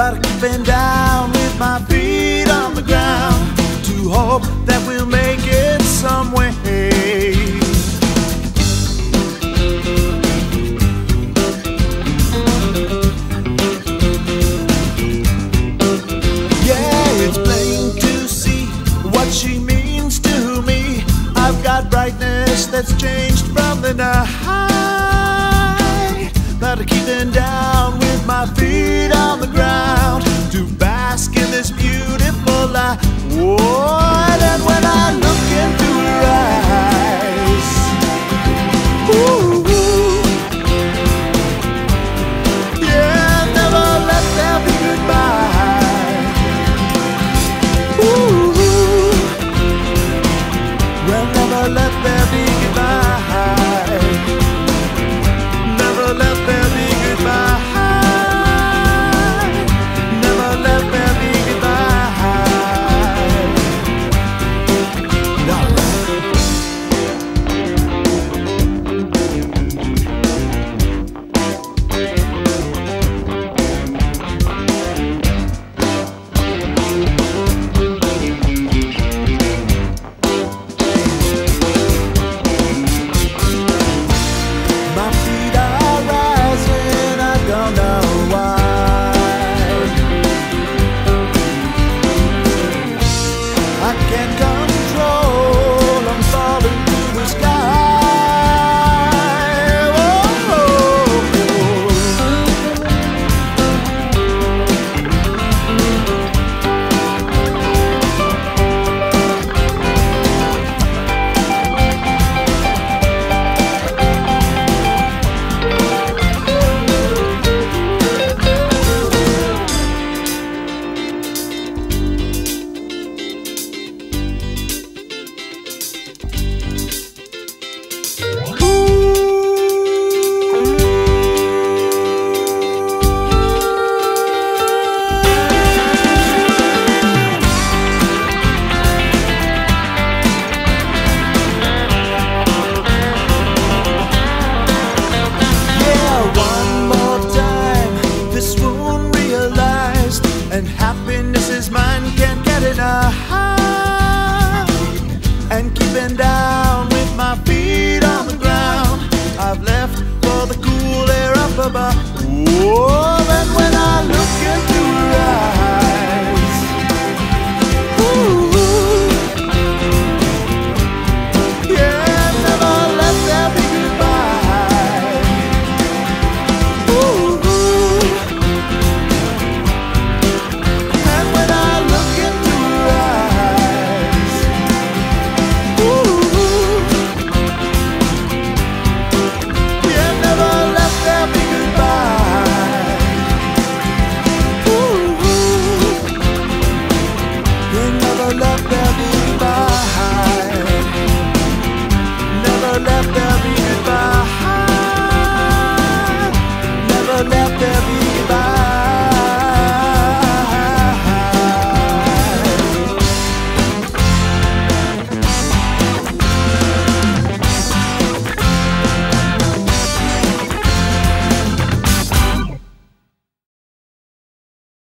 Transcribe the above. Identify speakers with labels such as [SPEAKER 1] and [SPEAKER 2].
[SPEAKER 1] But I keep bent down with my feet on the ground to hope that we'll make it somewhere. Yeah, it's plain to see what she means to me. I've got brightness that's changed from the night, but I keep bent down. Let there be and happiness is mine, can't get enough. Uh-huh. And keep keeping down.